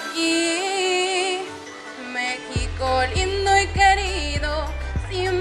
aquí. México lindo y querido, sin